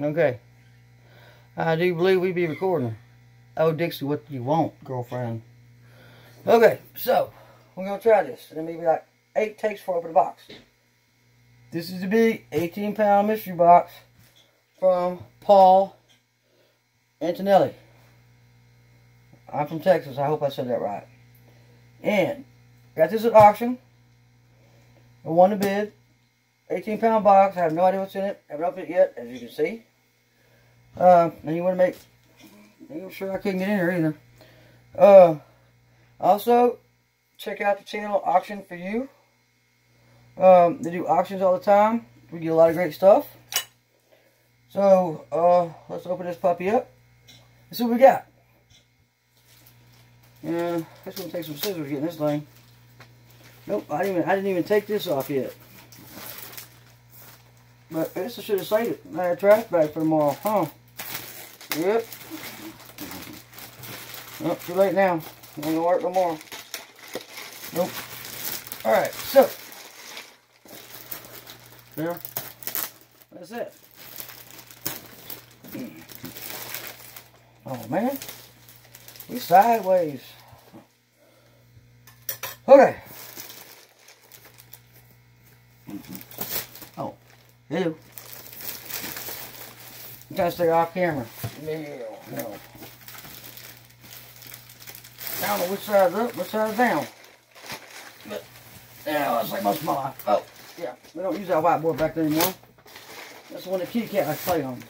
Okay. I do believe we be recording. Oh, Dixie, what do you want, girlfriend? Okay, so, we're going to try this. And maybe like eight takes for open the box. This is the big 18 pound mystery box from Paul Antonelli. I'm from Texas. I hope I said that right. And got this at auction. I won the bid. 18 pound box. I have no idea what's in it. I haven't opened it yet, as you can see. Uh, and you want to make. I'm sure I couldn't get in there either. Uh, also, check out the channel Auction for You. Um, they do auctions all the time. We get a lot of great stuff. So, uh, let's open this puppy up. Let's see what we got. Yeah, that's gonna take some scissors getting this thing. Nope, I didn't even I didn't even take this off yet. But I guess I should have saved it. I had a trash bag for tomorrow, huh? Yep. Nope, too late now. Ain't gonna work no more. Nope. Alright, so there. That's it. Oh man. We sideways. Okay. Oh. I'm trying to stay off camera. No, no. I don't know which side's up, which side's down. But, yeah, that's like most of my life. Oh, yeah. We don't use that whiteboard back there anymore. That's the one the kitty cat likes to play on.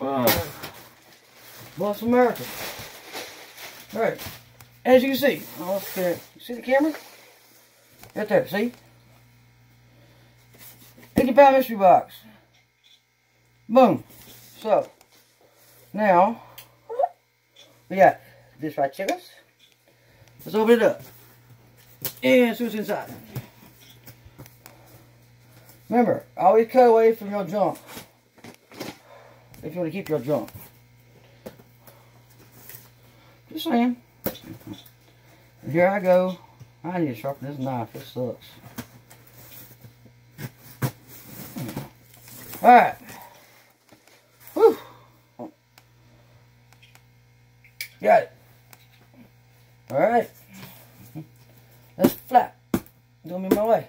Uh. Bless America. Alright. As you can see, oh, okay. you see the camera? Right there, see? 50 pound mystery box. Boom. So, now, we got this right chickens. Let's open it up. And see what's inside. Remember, always cut away from your junk. If you want to keep your junk. Just saying. Here I go. I need to sharpen this knife. It sucks. Alright. Whew. Got it. Alright. Let's flap. Don't be my way.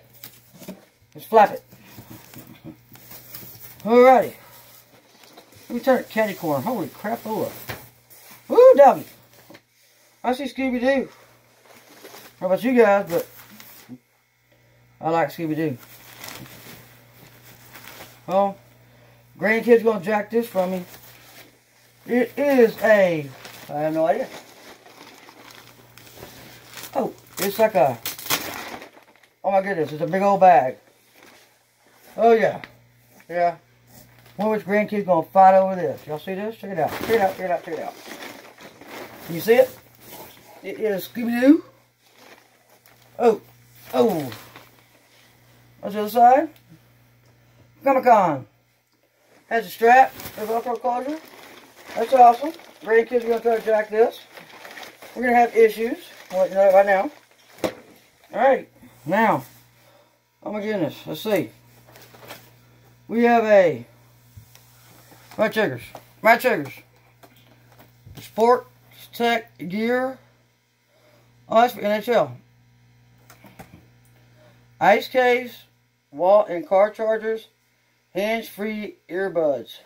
Let's flap it. Alrighty. Let me turn it candy corn. Holy crap, oh, Woo, W. I see Scooby-Doo. How about you guys, but I like Scooby-Doo. Well, grandkids gonna jack this from me. It is a, I have no idea. It's like a, oh my goodness, it's a big old bag. Oh yeah, yeah. One of which grandkids gonna fight over this. Y'all see this? Check it out, check it out, check it out, check it out. Can you see it? It is Scooby-Doo. Oh, oh. What's the other side? Comic-Con. Has a strap, a Velcro closure. That's awesome. Grandkids are to try to jack this. We're to have issues. I'll let you know right now. Alright, now. Oh my goodness, let's see. We have a my checkers. My checkers. Sport Tech gear Oh, that's for NHL. Ice case, wall and car chargers, hands-free earbuds.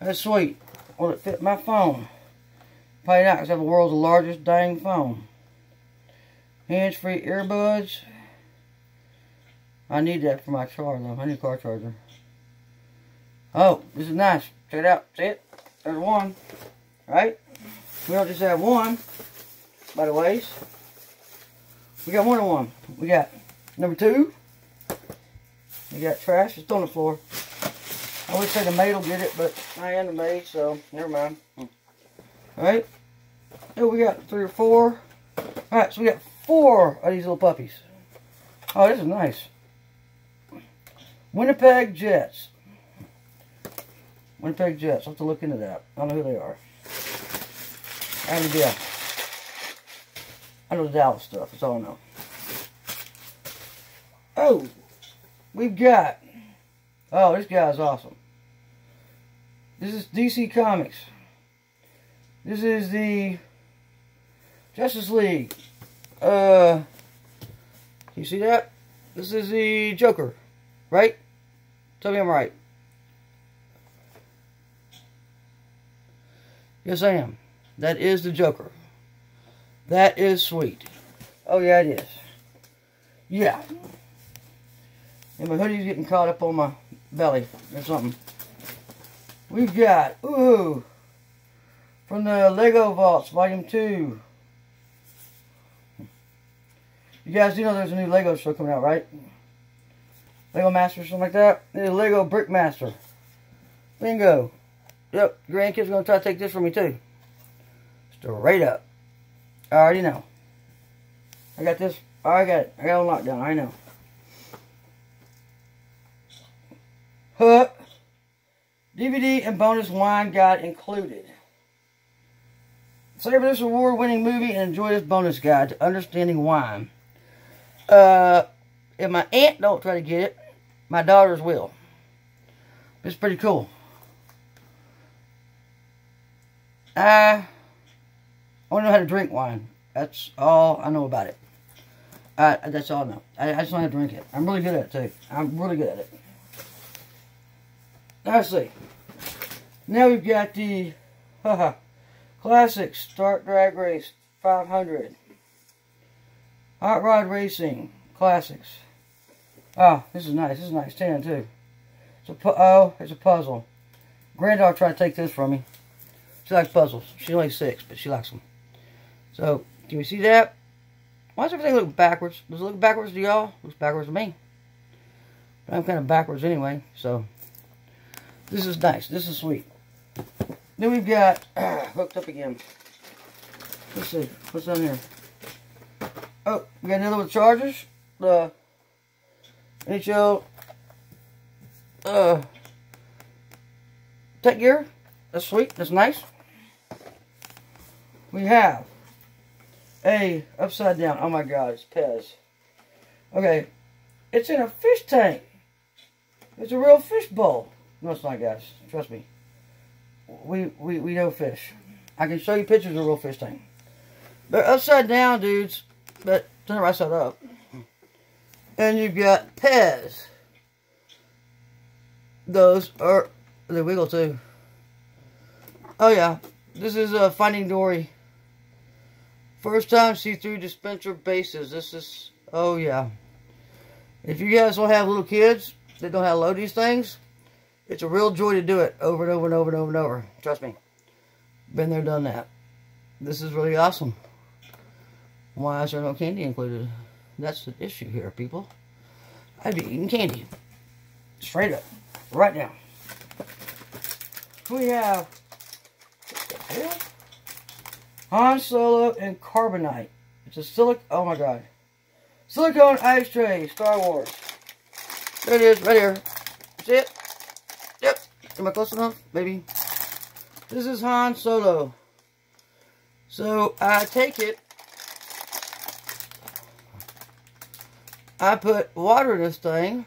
That's sweet. Will it fit my phone? Probably not, because I have the world's largest dang phone. Hands-free earbuds. I need that for my car, though. I need car charger. Oh, this is nice. Check it out. See it? There's one. Right? We don't just have one by the ways. We got more than one. We got number two. We got trash. It's on the floor. I would say the maid will get it, but I am the maid, so never mind. Hmm. Alright. Here oh, we got three or four. Alright, so we got four of these little puppies. Oh, this is nice. Winnipeg Jets. Winnipeg Jets. I'll have to look into that. I don't know who they are. I have no idea. I know the Dallas stuff. That's all I know. Oh, we've got Oh, this guy's awesome. This is DC Comics. This is the Justice League. Uh, you see that? This is the Joker, right? Tell me I'm right. Yes, I am. That is the Joker. That is sweet. Oh, yeah, it is. Yeah. And my hoodie's getting caught up on my belly or something. We've got, ooh, from the Lego Vaults, Volume 2. You guys do know there's a new Lego show coming out, right? Lego Master, or something like that. The Lego Brick Master. Bingo. Yep, grandkids to try to take this from me, too. Straight up. I already know. I got this. Oh, I got it. I got it on lockdown. I know. Huh. DVD and bonus wine guide included. Savor this award-winning movie and enjoy this bonus guide to understanding wine. Uh, if my aunt don't try to get it, my daughters will. It's pretty cool. I only know how to drink wine. That's all I know about it. Uh, that's all I know. I, I just know how to drink it. I'm really good at it, too. I'm really good at it. Let's see. Now we've got the haha, classic Start Drag Race 500. Hot Rod Racing Classics. Oh, this is nice. This is nice. 10 too. It's a oh, it's a puzzle. Granddaughter tried to take this from me. She likes puzzles. She's only six, but she likes them. So, can you see that? Why does everything look backwards? Does it look backwards to y'all? Looks backwards to me. But I'm kind of backwards anyway, so this is nice. This is sweet. Then we've got hooked up again. Let's see. What's on here? Oh, we got another with chargers. The NHL uh, Tech Gear. That's sweet. That's nice. We have a upside down. Oh my god, it's Pez. Okay. It's in a fish tank. It's a real fish bowl. No, it's not, guys. Trust me. We, we, we know fish. I can show you pictures of a real fish tank. They're upside down, dudes. But it right side up. And you've got Pez. Those are, they wiggle too. Oh yeah, this is uh, Finding Dory. First time see-through dispenser bases. This is, oh yeah. If you guys don't have little kids that don't how to load these things, it's a real joy to do it over and over and over and over and over. Trust me. Been there, done that. This is really awesome. Why is there no candy included? That's the issue here, people. I'd be eating candy. Straight up. Right now. We have Han Solo and Carbonite. It's a silic oh my god. Silicone ice tray, Star Wars. There it is, right here. See it? Yep. Am I close enough? Maybe. This is Han Solo. So I take it I put water in this thing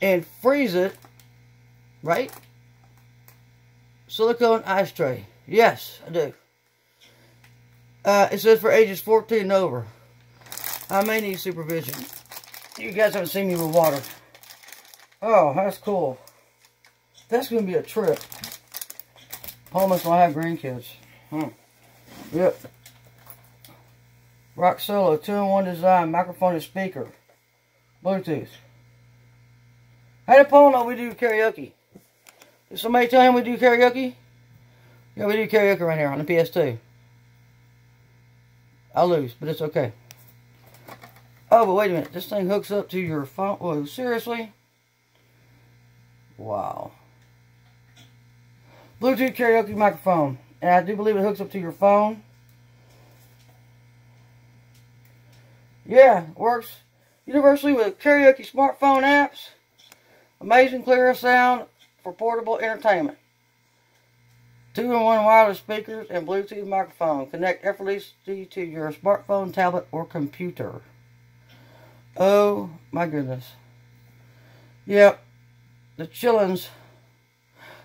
and freeze it, right? Silicone ice tray. Yes, I do. Uh, it says for ages 14 and over. I may need supervision. You guys haven't seen me with water. Oh, that's cool. That's going to be a trip. Almost don't have grandkids. Hmm. Yep. Rock Solo, 2-in-1 design, microphone and speaker. Bluetooth. Hey, Apollo, we do karaoke. Did somebody tell him we do karaoke? Yeah, we do karaoke right here on the PS2. I'll lose, but it's okay. Oh, but wait a minute. This thing hooks up to your phone. Whoa, seriously? Wow. Bluetooth karaoke microphone. And I do believe it hooks up to your phone. Yeah, works universally with karaoke smartphone apps. Amazing clear sound for portable entertainment. Two-in-one wireless speakers and Bluetooth microphone. Connect effortlessly to your smartphone, tablet, or computer. Oh my goodness. Yep. The chillins.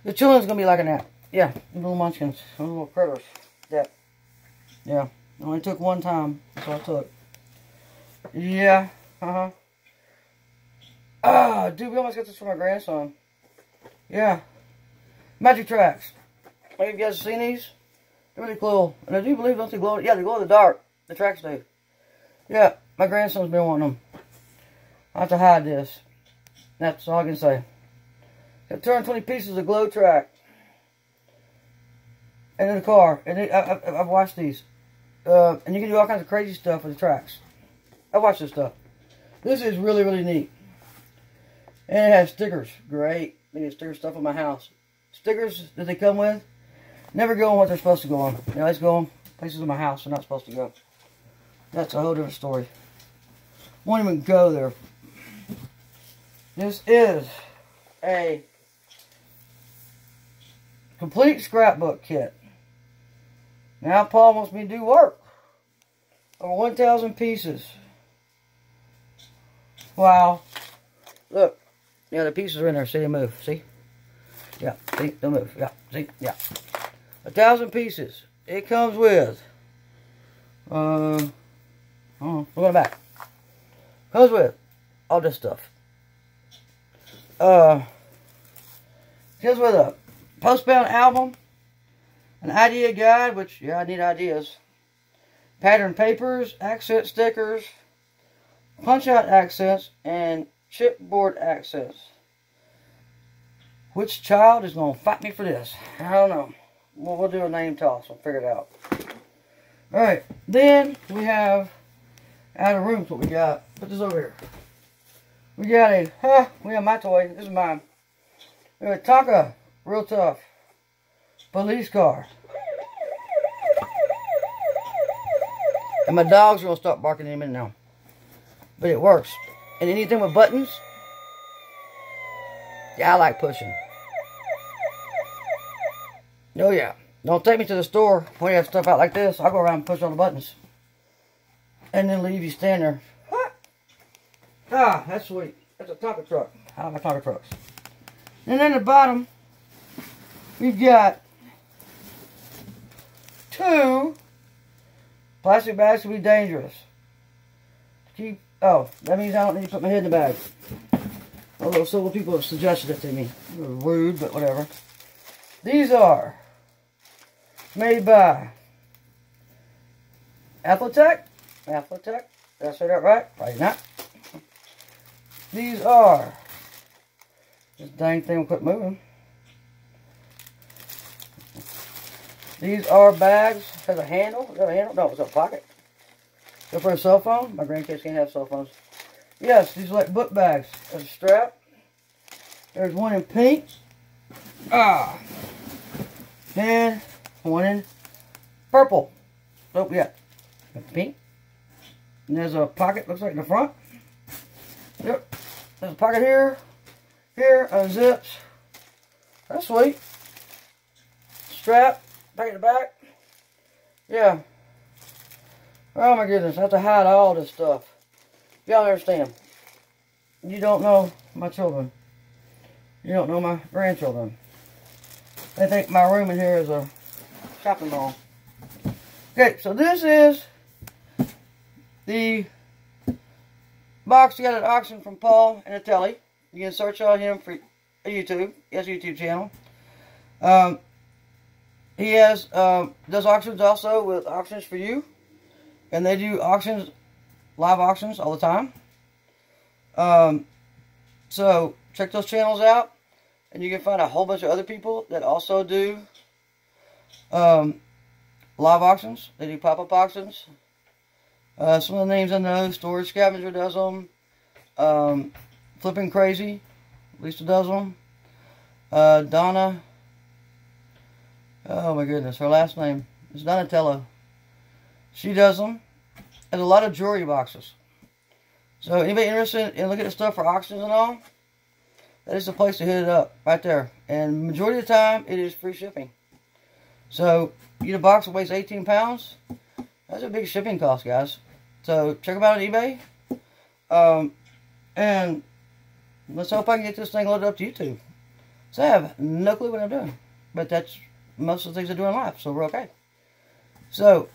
The chillins gonna be like that. Yeah, little munchkins, little critters. Yeah. Yeah. Only took one time. That's what I took. Yeah. Uh-huh. Ah, dude, we almost got this for my grandson. Yeah. Magic tracks. Have you guys seen these? They're really cool. And I do believe, don't they glow? Yeah, they glow in the dark. The tracks do. Yeah, my grandson's been wanting them. I have to hide this. That's all I can say. Got 220 pieces of glow track. And in the car. And they, I, I've watched these. Uh, and you can do all kinds of crazy stuff with the tracks. I watch this stuff. This is really, really neat. And it has stickers. Great. They get sticker stuff in my house. Stickers that they come with never go on what they're supposed to go on. They always go on places in my house they're not supposed to go. That's a whole different story. Won't even go there. This is a complete scrapbook kit. Now Paul wants me to do work. Over 1,000 pieces. Wow. Look. Yeah, the pieces are in there. See, they move. See? Yeah. See? They move. Yeah. See? Yeah. A thousand pieces. It comes with. Uh, oh, we're going back. Comes with all this stuff. Uh, comes with a postbound album, an idea guide, which, yeah, I need ideas, pattern papers, accent stickers, punch-out accents, and chipboard access. Which child is going to fight me for this? I don't know. Well, we'll do a name toss. We'll figure it out. Alright, then we have out of rooms what we got. Put this over here. We got a, huh, we have my toy. This is mine. We have a Tonka, real tough, police car. And my dogs are going to start barking in a minute now. But it works. And anything with buttons, yeah, I like pushing. Oh yeah. Don't take me to the store when you have stuff out like this. I'll go around and push all the buttons. And then leave you standing there. What? Ah, that's sweet. That's a taco truck. I like my taco trucks. And then the bottom, we've got two plastic bags to be dangerous. Keep Oh, that means I don't need to put my head in the bag. Although several people have suggested it to me. Rude, but whatever. These are made by Athletech. Athletech. Did I say that right? Probably not. These are. This dang thing will quit moving. These are bags. Has a handle. Is that a handle? No, it's a pocket. For a cell phone? My grandkids can't have cell phones. Yes, these are like book bags. There's a strap. There's one in pink. Ah. And one in purple. Oh, yeah. Pink. And there's a pocket, looks like in the front. Yep. There's a pocket here. Here, unzips. That's sweet. Strap. Back in the back. Yeah. Oh my goodness, I have to hide all this stuff. Y'all understand. You don't know my children. You don't know my grandchildren. They think my room in here is a shopping mall. Okay, so this is the box you got at auction from Paul Antonelli. You can search on him for YouTube. A YouTube channel. Um, he has um, does auctions also with auctions for you. And they do auctions, live auctions all the time. Um, so check those channels out. And you can find a whole bunch of other people that also do um, live auctions. They do pop-up auctions. Uh, some of the names I know, Storage Scavenger does them. Um, Flippin Crazy, Lisa does them. Uh, Donna, oh my goodness, her last name is Donatello. She does them. And a lot of jewelry boxes. So anybody interested in looking at stuff for auctions and all, that is the place to hit it up right there. And majority of the time, it is free shipping. So you know, a box weighs 18 pounds. That's a big shipping cost, guys. So check them out on eBay. Um, and let's hope I can get this thing loaded up to YouTube. So I have no clue what I'm doing. But that's most of the things I do in life, so we're okay. So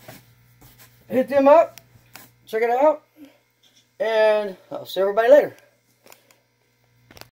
hit them up. Check it out. And I'll see everybody later.